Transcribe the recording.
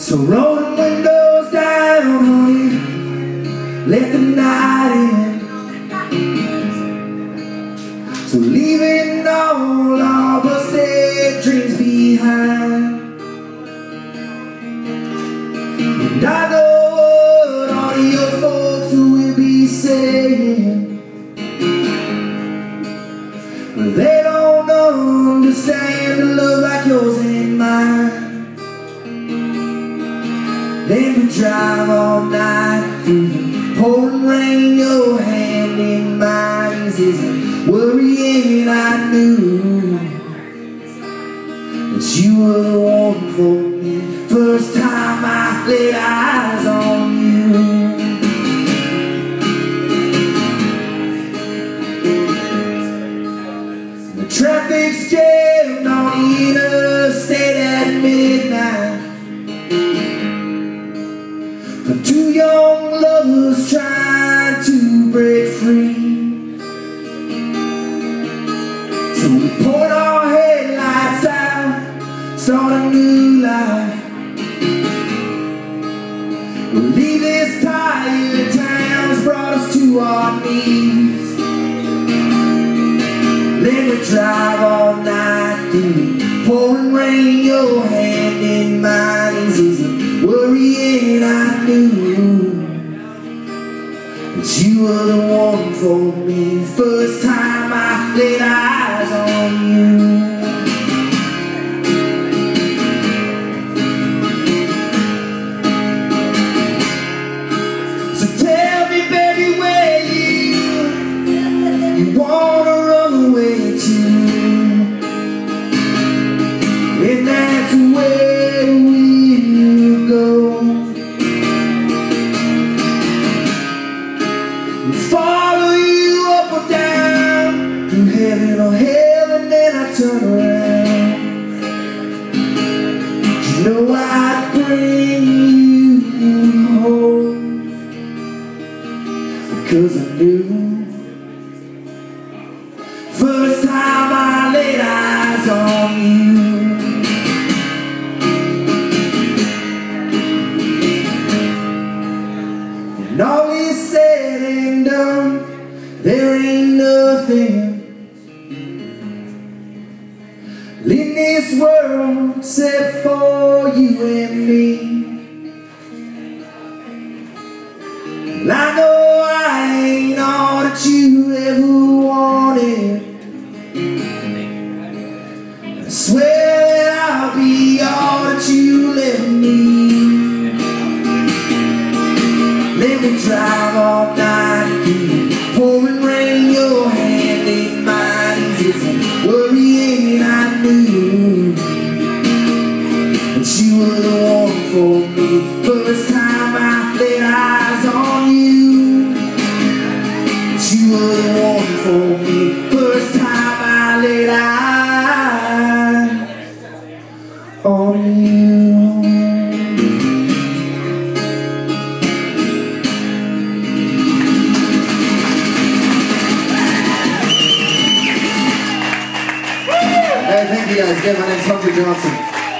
So roll the windows down, honey. Let the night in. So leaving all us dead dreams behind. And I know what all your folks will be saying. But they don't understand a love Then we drive all night through the pouring rain, your hand in mine is worrying. I knew that you were the one for me. First time I laid eyes on We point our headlights out, start a new life. We leave this tired town's brought us to our knees. Then we drive all night through pouring rain. Your hand in mine is worrying. I knew that you were the one for me. First Know I'd bring you home. Because I knew First time I laid eyes on you And all is said and done There ain't nothing this world except for you and me were the one for me First time I laid eyes on you You were the one for me First time I laid eyes on you Hey, thank you guys again. My name's Hunter Johnson.